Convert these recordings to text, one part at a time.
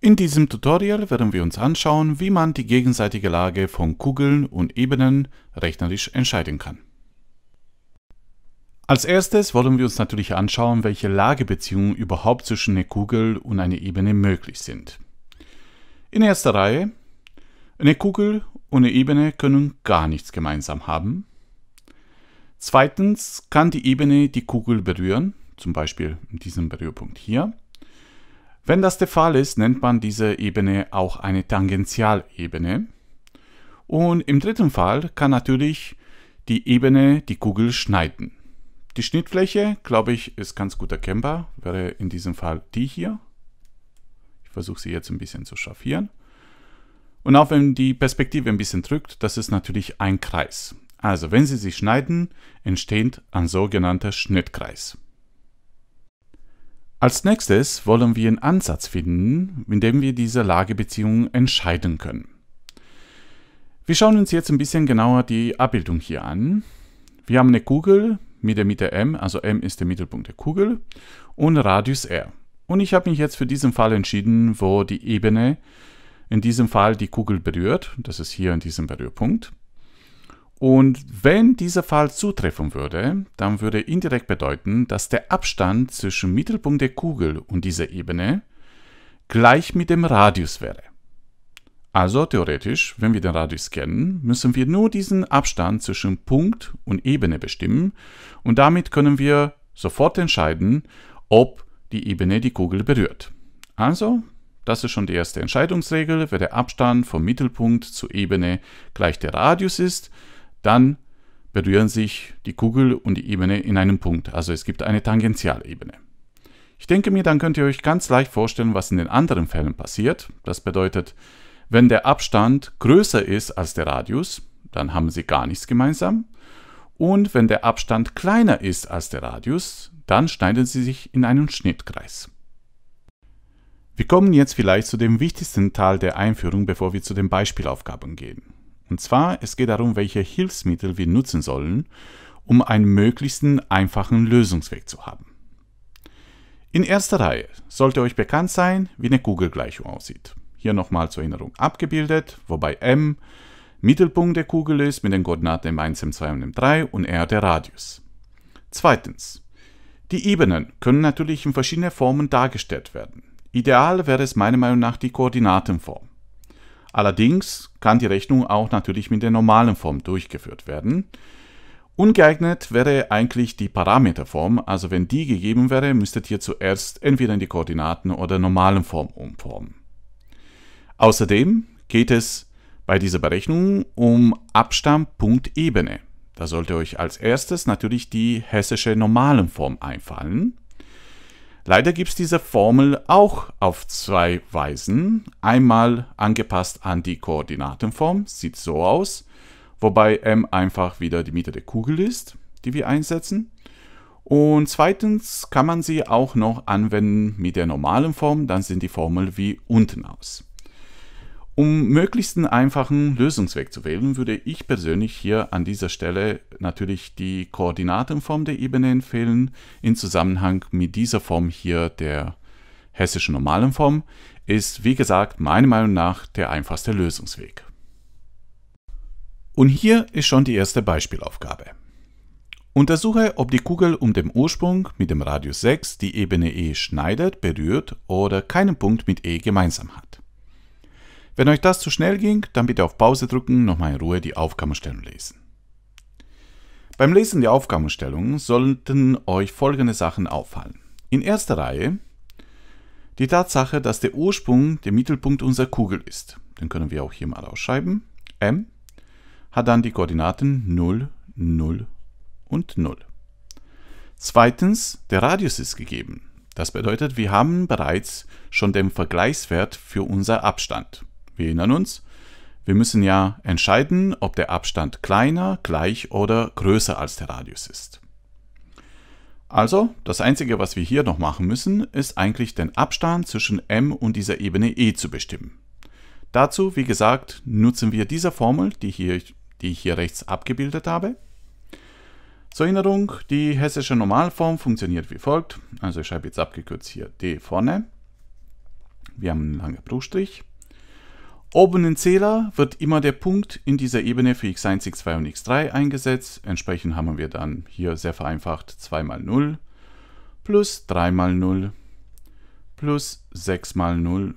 In diesem Tutorial werden wir uns anschauen, wie man die gegenseitige Lage von Kugeln und Ebenen rechnerisch entscheiden kann. Als erstes wollen wir uns natürlich anschauen, welche Lagebeziehungen überhaupt zwischen einer Kugel und einer Ebene möglich sind. In erster Reihe, eine Kugel und eine Ebene können gar nichts gemeinsam haben. Zweitens kann die Ebene die Kugel berühren, zum Beispiel in diesem Berührpunkt hier. Wenn das der Fall ist, nennt man diese Ebene auch eine Tangentialebene. Und im dritten Fall kann natürlich die Ebene die Kugel schneiden. Die Schnittfläche, glaube ich, ist ganz gut erkennbar, wäre in diesem Fall die hier. Ich versuche sie jetzt ein bisschen zu schraffieren. Und auch wenn die Perspektive ein bisschen drückt, das ist natürlich ein Kreis. Also wenn sie sich schneiden, entsteht ein sogenannter Schnittkreis. Als nächstes wollen wir einen Ansatz finden, mit dem wir diese Lagebeziehungen entscheiden können. Wir schauen uns jetzt ein bisschen genauer die Abbildung hier an. Wir haben eine Kugel mit der Mitte m, also m ist der Mittelpunkt der Kugel, und Radius r. Und ich habe mich jetzt für diesen Fall entschieden, wo die Ebene in diesem Fall die Kugel berührt. Das ist hier in diesem Berührpunkt. Und wenn dieser Fall zutreffen würde, dann würde indirekt bedeuten, dass der Abstand zwischen Mittelpunkt der Kugel und dieser Ebene gleich mit dem Radius wäre. Also theoretisch, wenn wir den Radius kennen, müssen wir nur diesen Abstand zwischen Punkt und Ebene bestimmen und damit können wir sofort entscheiden, ob die Ebene die Kugel berührt. Also, das ist schon die erste Entscheidungsregel. Wenn der Abstand vom Mittelpunkt zur Ebene gleich der Radius ist, dann berühren sich die Kugel und die Ebene in einem Punkt. Also es gibt eine Tangentialebene. Ich denke mir, dann könnt ihr euch ganz leicht vorstellen, was in den anderen Fällen passiert. Das bedeutet, wenn der Abstand größer ist als der Radius, dann haben sie gar nichts gemeinsam. Und wenn der Abstand kleiner ist als der Radius, dann schneiden sie sich in einen Schnittkreis. Wir kommen jetzt vielleicht zu dem wichtigsten Teil der Einführung, bevor wir zu den Beispielaufgaben gehen. Und zwar, es geht darum, welche Hilfsmittel wir nutzen sollen, um einen möglichst einfachen Lösungsweg zu haben. In erster Reihe sollte euch bekannt sein, wie eine Kugelgleichung aussieht. Hier nochmal zur Erinnerung abgebildet, wobei m Mittelpunkt der Kugel ist mit den Koordinaten m1, m2 und m3 und r der Radius. Zweitens. Die Ebenen können natürlich in verschiedenen Formen dargestellt werden. Ideal wäre es meiner Meinung nach die Koordinatenform. Allerdings kann die Rechnung auch natürlich mit der normalen Form durchgeführt werden. Ungeeignet wäre eigentlich die Parameterform, also wenn die gegeben wäre, müsstet ihr zuerst entweder in die Koordinaten oder normalen Form umformen. Außerdem geht es bei dieser Berechnung um Abstand Punkt Ebene. Da sollte euch als erstes natürlich die hessische Normalenform einfallen. Leider gibt es diese Formel auch auf zwei Weisen. Einmal angepasst an die Koordinatenform, sieht so aus, wobei m einfach wieder die Mitte der Kugel ist, die wir einsetzen. Und zweitens kann man sie auch noch anwenden mit der normalen Form, dann sind die Formel wie unten aus. Um möglichst einen einfachen Lösungsweg zu wählen, würde ich persönlich hier an dieser Stelle natürlich die Koordinatenform der Ebene empfehlen. In Zusammenhang mit dieser Form hier der hessischen normalen Form ist, wie gesagt, meiner Meinung nach der einfachste Lösungsweg. Und hier ist schon die erste Beispielaufgabe. Untersuche, ob die Kugel um den Ursprung mit dem Radius 6 die Ebene E schneidet, berührt oder keinen Punkt mit E gemeinsam hat. Wenn euch das zu schnell ging, dann bitte auf Pause drücken, nochmal in Ruhe die Aufgabenstellung lesen. Beim Lesen der Aufgabenstellung sollten euch folgende Sachen auffallen. In erster Reihe die Tatsache, dass der Ursprung der Mittelpunkt unserer Kugel ist. Den können wir auch hier mal ausschreiben. m hat dann die Koordinaten 0, 0 und 0. Zweitens, der Radius ist gegeben. Das bedeutet, wir haben bereits schon den Vergleichswert für unser Abstand. Wir erinnern uns, wir müssen ja entscheiden, ob der Abstand kleiner, gleich oder größer als der Radius ist. Also, das Einzige, was wir hier noch machen müssen, ist eigentlich den Abstand zwischen m und dieser Ebene e zu bestimmen. Dazu, wie gesagt, nutzen wir diese Formel, die, hier, die ich hier rechts abgebildet habe. Zur Erinnerung, die hessische Normalform funktioniert wie folgt. Also ich schreibe jetzt abgekürzt hier d vorne. wir haben einen langen Bruchstrich. Oben im Zähler wird immer der Punkt in dieser Ebene für x1, x2 und x3 eingesetzt. Entsprechend haben wir dann hier sehr vereinfacht 2 mal 0 plus 3 mal 0 plus 6 mal 0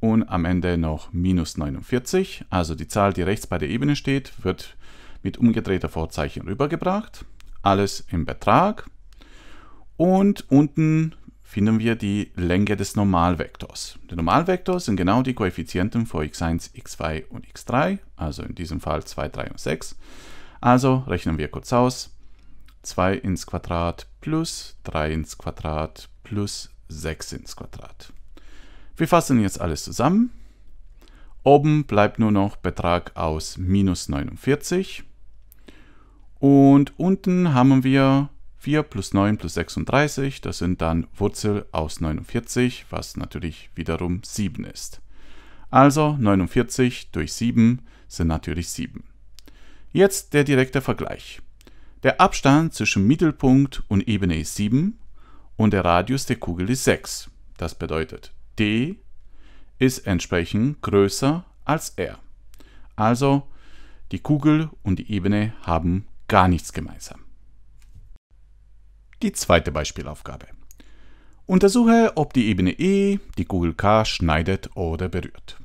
und am Ende noch minus 49. Also die Zahl, die rechts bei der Ebene steht, wird mit umgedrehter Vorzeichen rübergebracht. Alles im Betrag. Und unten finden wir die Länge des Normalvektors. Der Normalvektor sind genau die Koeffizienten für x1, x2 und x3, also in diesem Fall 2, 3 und 6. Also rechnen wir kurz aus. 2 ins Quadrat plus 3 ins Quadrat plus 6 ins Quadrat. Wir fassen jetzt alles zusammen. Oben bleibt nur noch Betrag aus minus 49. Und unten haben wir 4 plus 9 plus 36, das sind dann Wurzel aus 49, was natürlich wiederum 7 ist. Also 49 durch 7 sind natürlich 7. Jetzt der direkte Vergleich. Der Abstand zwischen Mittelpunkt und Ebene ist 7 und der Radius der Kugel ist 6. Das bedeutet, d ist entsprechend größer als r. Also die Kugel und die Ebene haben gar nichts gemeinsam. Die zweite Beispielaufgabe. Untersuche, ob die Ebene E die Kugel K schneidet oder berührt.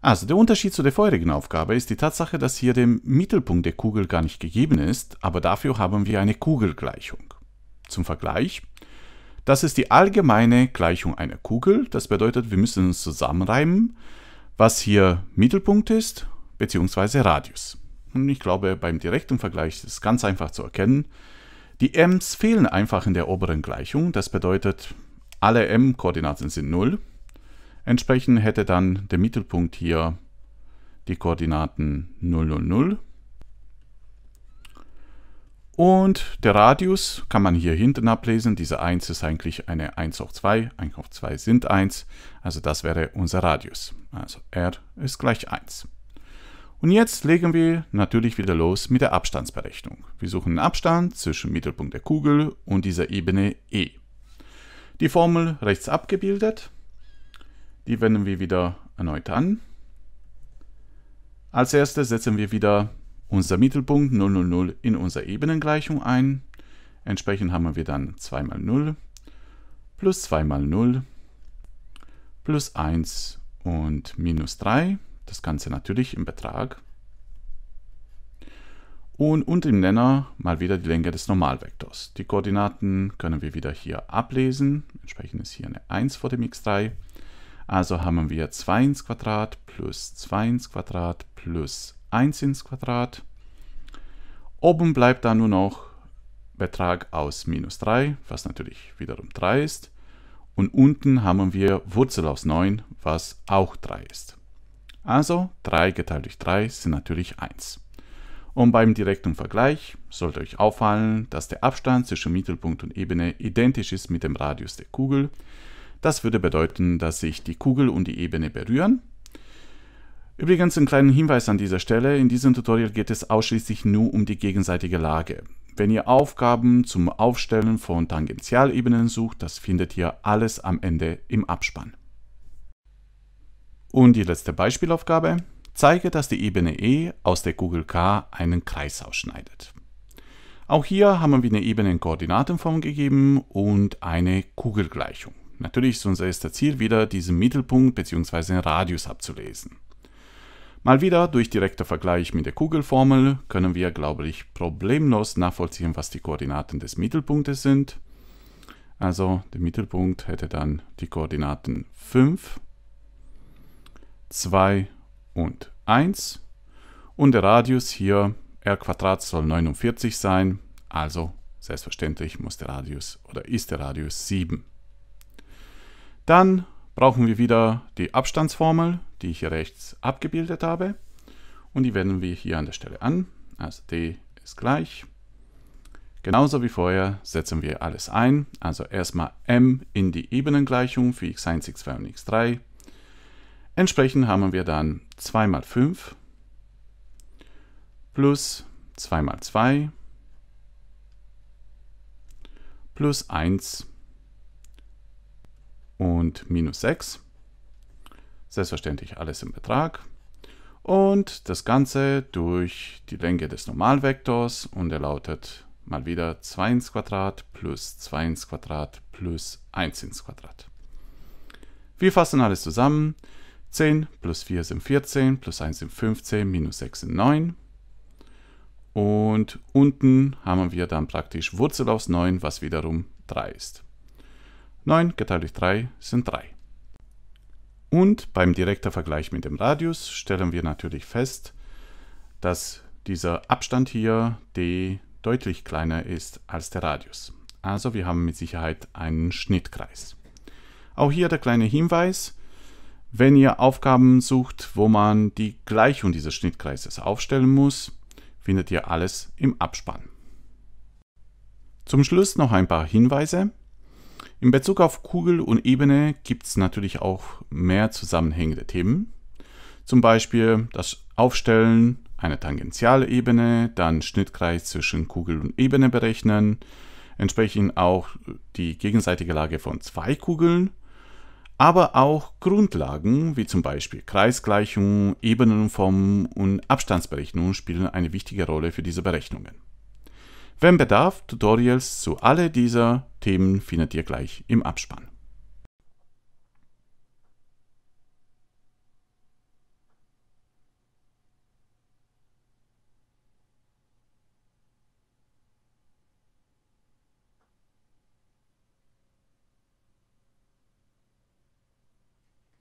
Also der Unterschied zu der vorherigen Aufgabe ist die Tatsache, dass hier der Mittelpunkt der Kugel gar nicht gegeben ist, aber dafür haben wir eine Kugelgleichung. Zum Vergleich, das ist die allgemeine Gleichung einer Kugel. Das bedeutet, wir müssen uns zusammenreimen, was hier Mittelpunkt ist, bzw. Radius. Und ich glaube, beim direkten Vergleich ist es ganz einfach zu erkennen. Die m's fehlen einfach in der oberen Gleichung. Das bedeutet, alle m-Koordinaten sind 0. Entsprechend hätte dann der Mittelpunkt hier die Koordinaten 0, 0, 0. Und der Radius kann man hier hinten ablesen. Diese 1 ist eigentlich eine 1 hoch 2. 1 hoch 2 sind 1. Also das wäre unser Radius. Also r ist gleich 1. Und jetzt legen wir natürlich wieder los mit der Abstandsberechnung. Wir suchen einen Abstand zwischen Mittelpunkt der Kugel und dieser Ebene E. Die Formel rechts abgebildet, die wenden wir wieder erneut an. Als erstes setzen wir wieder unser Mittelpunkt 0, 0, 0 in unsere Ebenengleichung ein. Entsprechend haben wir dann 2 mal 0 plus 2 mal 0 plus 1 und minus 3. Das Ganze natürlich im Betrag. Und unter dem Nenner mal wieder die Länge des Normalvektors. Die Koordinaten können wir wieder hier ablesen. Entsprechend ist hier eine 1 vor dem x3. Also haben wir 2 ins Quadrat plus 2 ins Quadrat plus 1 ins Quadrat. Oben bleibt dann nur noch Betrag aus minus 3, was natürlich wiederum 3 ist. Und unten haben wir Wurzel aus 9, was auch 3 ist. Also 3 geteilt durch 3 sind natürlich 1. Und beim direkten Vergleich sollte euch auffallen, dass der Abstand zwischen Mittelpunkt und Ebene identisch ist mit dem Radius der Kugel. Das würde bedeuten, dass sich die Kugel und die Ebene berühren. Übrigens ein kleiner Hinweis an dieser Stelle, in diesem Tutorial geht es ausschließlich nur um die gegenseitige Lage. Wenn ihr Aufgaben zum Aufstellen von Tangentialebenen sucht, das findet ihr alles am Ende im Abspann. Und die letzte Beispielaufgabe. Zeige, dass die Ebene E aus der Kugel K einen Kreis ausschneidet. Auch hier haben wir eine Ebene in Koordinatenform gegeben und eine Kugelgleichung. Natürlich ist unser erster Ziel wieder, diesen Mittelpunkt bzw. den Radius abzulesen. Mal wieder durch direkter Vergleich mit der Kugelformel können wir, glaube ich, problemlos nachvollziehen, was die Koordinaten des Mittelpunktes sind. Also der Mittelpunkt hätte dann die Koordinaten 5 2 und 1. Und der Radius hier, r Quadrat soll 49 sein, also selbstverständlich muss der Radius oder ist der Radius 7. Dann brauchen wir wieder die Abstandsformel, die ich hier rechts abgebildet habe. Und die wenden wir hier an der Stelle an. Also d ist gleich. Genauso wie vorher setzen wir alles ein. Also erstmal m in die Ebenengleichung für x1, x2 und x3 Entsprechend haben wir dann 2 mal 5 plus 2 mal 2 plus 1 und minus 6. Selbstverständlich alles im Betrag. Und das Ganze durch die Länge des Normalvektors und er lautet mal wieder 2 ins Quadrat plus 2 ins Quadrat plus 1 ins Quadrat. Wir fassen alles zusammen. 10 plus 4 sind 14, plus 1 sind 15, minus 6 sind 9. Und unten haben wir dann praktisch Wurzel aus 9, was wiederum 3 ist. 9 geteilt durch 3 sind 3. Und beim direkten Vergleich mit dem Radius stellen wir natürlich fest, dass dieser Abstand hier d deutlich kleiner ist als der Radius. Also wir haben mit Sicherheit einen Schnittkreis. Auch hier der kleine Hinweis, wenn ihr Aufgaben sucht, wo man die Gleichung dieses Schnittkreises aufstellen muss, findet ihr alles im Abspann. Zum Schluss noch ein paar Hinweise. In Bezug auf Kugel und Ebene gibt es natürlich auch mehr zusammenhängende Themen. Zum Beispiel das Aufstellen einer Tangentialebene, dann Schnittkreis zwischen Kugel und Ebene berechnen, entsprechend auch die gegenseitige Lage von zwei Kugeln, aber auch Grundlagen wie zum Beispiel Kreisgleichung, Ebenenformen und Abstandsberechnung spielen eine wichtige Rolle für diese Berechnungen. Wenn Bedarf, Tutorials zu alle dieser Themen findet ihr gleich im Abspann.